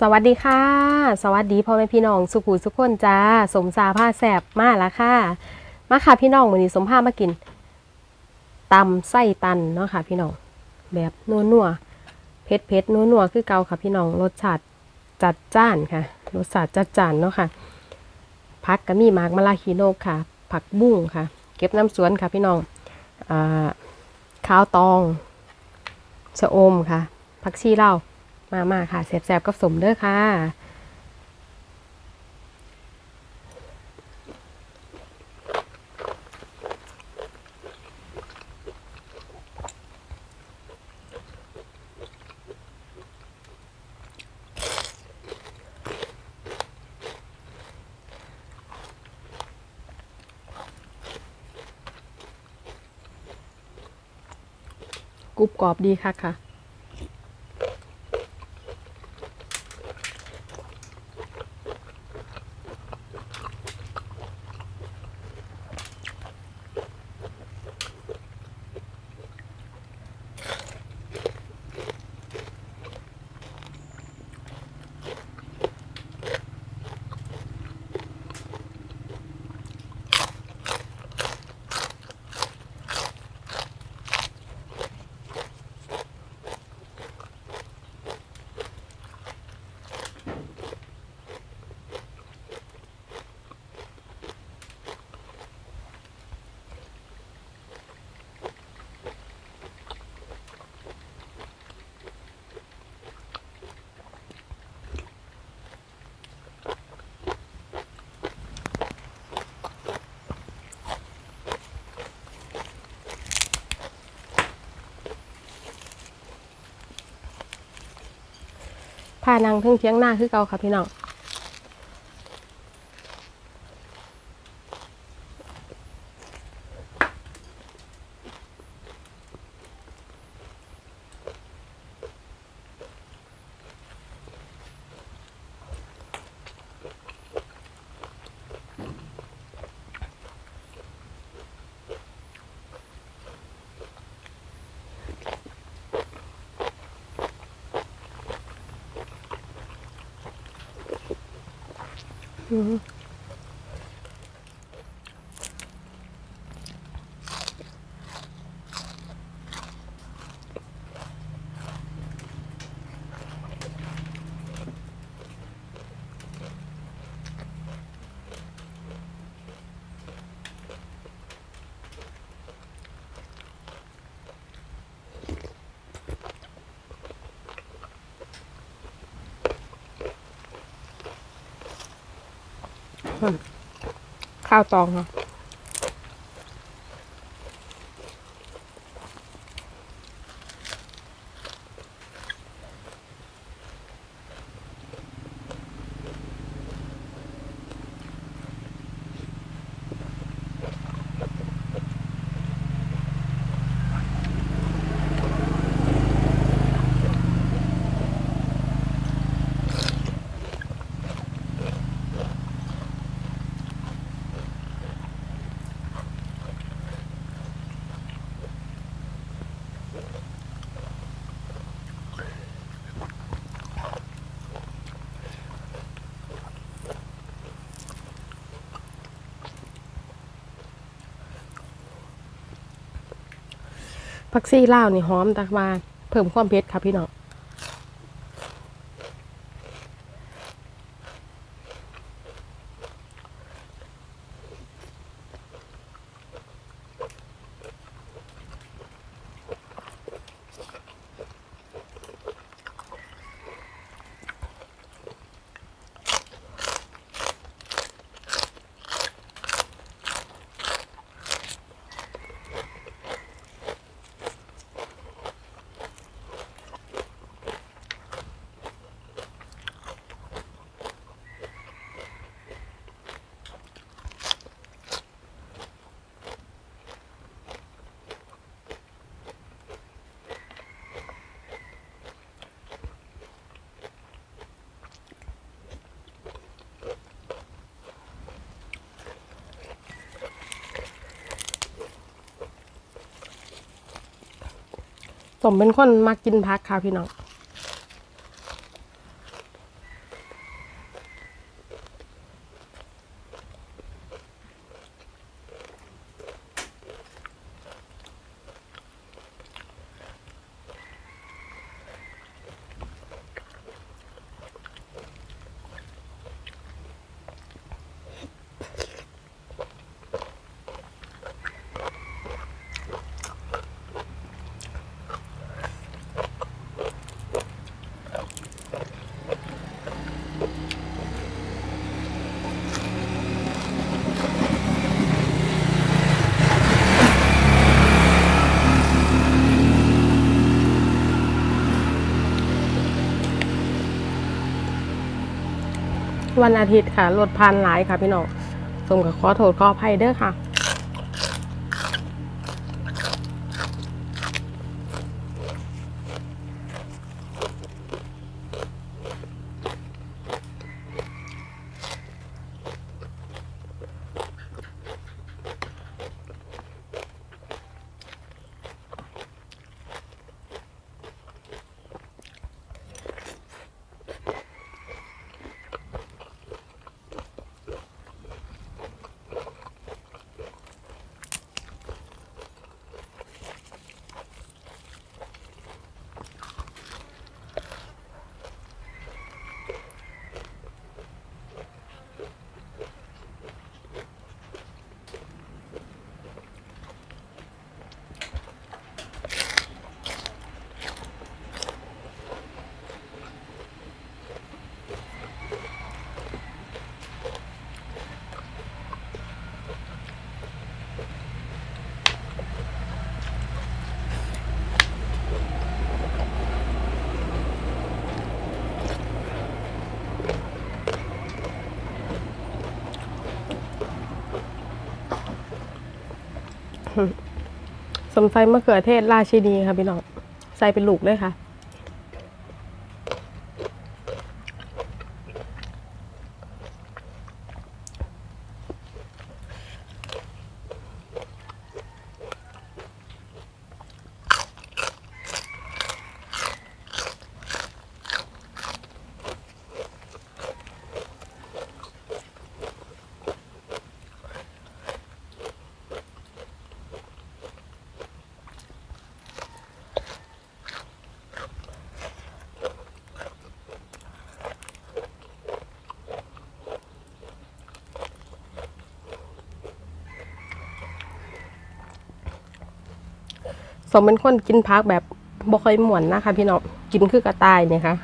สวัสดีค่ะ สวัสดีพ่อแม่พี่น้องสุขุสุขคนจ้าสมซาผ้าแสบมาแล้วค่ะ มาค่ะพี่น้องวันนี้สมผ้ามากินตำไส้ตันเนาะค่ะ พี่น้องแบบนัวนัวๆเผ็ดเผ็ดนัวนัวๆคือเกาค่ะ พี่น้องรสชาติจัดจ้านค่ะรสชาติจัดจ้านเนาะค่ะผักก็มีมากมะลาคีโนกค่ะ ผักบุ้งค่ะ เก็บน้ำสวนค่ะ พี่น้องอข้าวตองชะอมค่ะผักชีเล่า มามาค่ะแสบๆกับสมเด้อค่ะกรุบกรอบดีค่ะค่ะ พานางเพิ่งเที่ยงหน้าคือเก่าค่ะพี่น้อง อื ข้าวตองค่ะ ผักซี่ลาวนี่หอมตะวันเพิ่มความเผ็ดค่ะพี่น้อง สมเป็นคนมากินพักค่ะพี่น้อง วันอาทิตย์ค่ะรถพันหลายค่ะพี่น้องสมกับขอโทษขออภัยเด้อค่ะ สมไฟมะเขือเทศราชินีค่ะพี่น้องใส่เป็นลูกเลยค่ะ สมเป็นคนกินพักแบบบ่ค่อยหมวนนะคะ พี่น้องกินคือกระต่ายเนี่ยค่ะ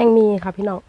แมงมีค่ะพี่น้อง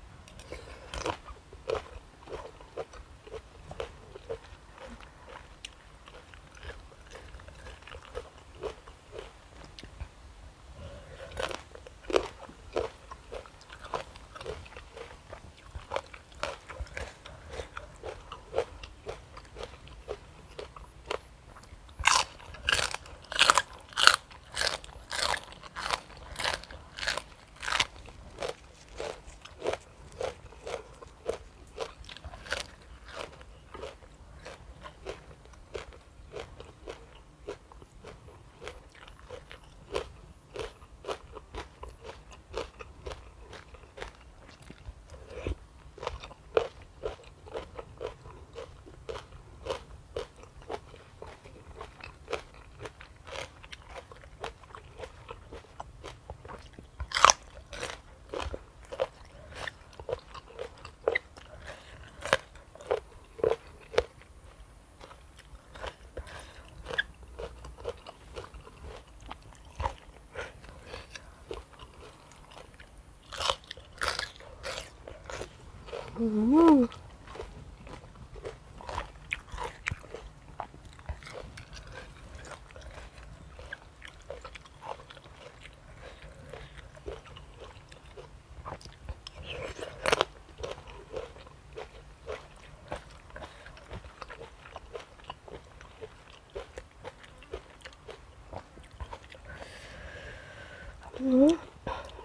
เ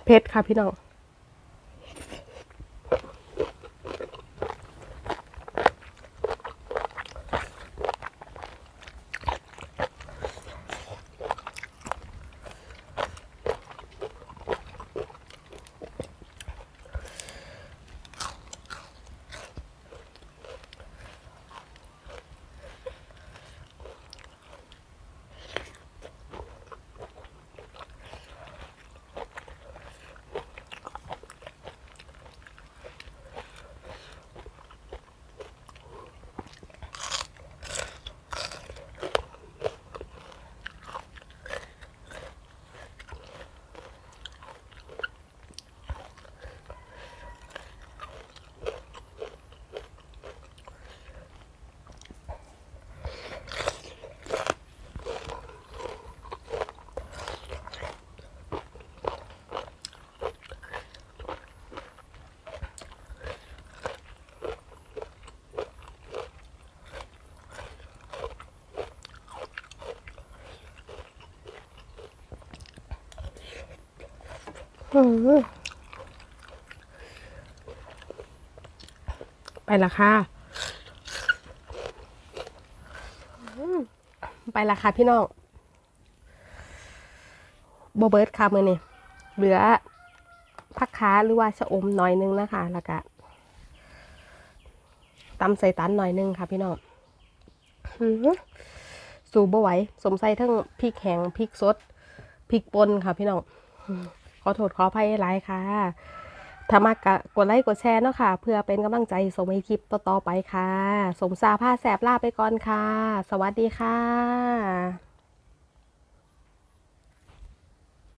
ผ็ดค่ะพี่น้อง ไปละค่ะ ไปละค่ะพี่น้องโบเบิร์ตค่ะมือนี่เหลือผักค้าหรือว่าชะอมหน่อยนึงนะคะแล้วก็ตำใส่ตันหน่อยนึงค่ะพี่น้องสูบบ่ไหวสมใส่ทั้งพริกแห้งพริกสดพริกป่นค่ะพี่น้อง อโทษขออภัยหลายค่ะถ้ามากกกดไลค์กดแชร์เนาะค่ะ เพื่อเป็นกำลังใจส่งให้คลิปต่อๆไปค่ะ สมซาผ้าแสบลาไปก่อนค่ะ สวัสดีค่ะ